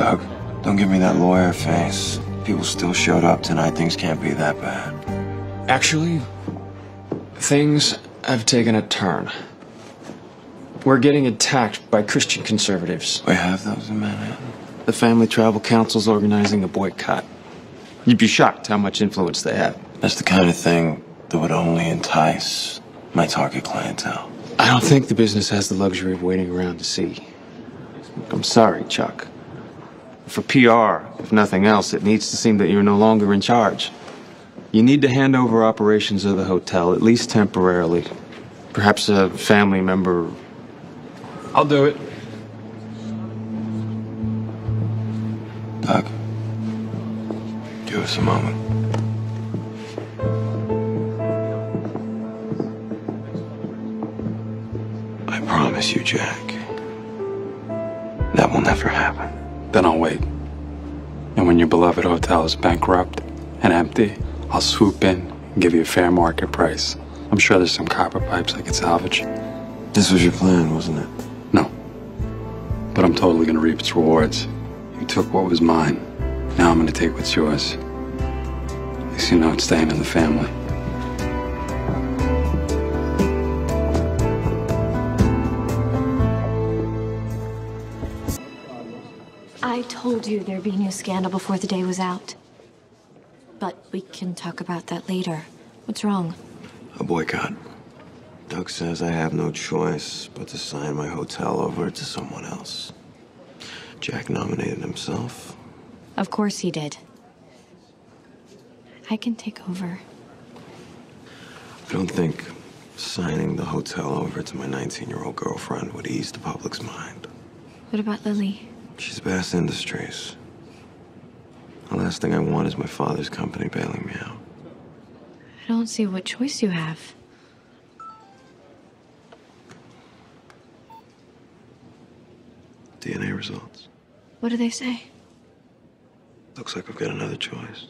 Doug, don't give me that lawyer face. People still showed up tonight. Things can't be that bad. Actually, things have taken a turn. We're getting attacked by Christian conservatives. We have those in Manhattan. The Family Travel Council's organizing a boycott. You'd be shocked how much influence they have. That's the kind of thing that would only entice my target clientele. I don't think the business has the luxury of waiting around to see. I'm sorry, Chuck. For PR, if nothing else, it needs to seem that you're no longer in charge. You need to hand over operations of the hotel, at least temporarily. Perhaps a family member. I'll do it. Doug, give us a moment. I promise you, Jack, that will never happen. Then I'll wait. And when your beloved hotel is bankrupt and empty, I'll swoop in and give you a fair market price. I'm sure there's some copper pipes I could salvage. This was your plan, wasn't it? No. But I'm totally gonna reap its rewards. You took what was mine. Now I'm gonna take what's yours. At least you know it's staying in the family. I told you there'd be a new scandal before the day was out. But we can talk about that later. What's wrong? A boycott. Doug says I have no choice but to sign my hotel over to someone else. Jack nominated himself. Of course he did. I can take over. I don't think signing the hotel over to my 19 year old girlfriend would ease the public's mind. What about Lily? She's Bass Industries. The last thing I want is my father's company bailing me out. I don't see what choice you have. DNA results. What do they say? Looks like I've got another choice.